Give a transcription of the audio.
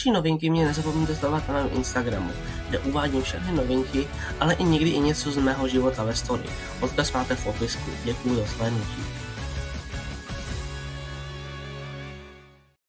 další novinky mě nezapomeňte sledovat na mém Instagramu, kde uvádím všechny novinky, ale i někdy i něco z mého života ve story. Odkaz máte v popisku. Děkuji za slednutí.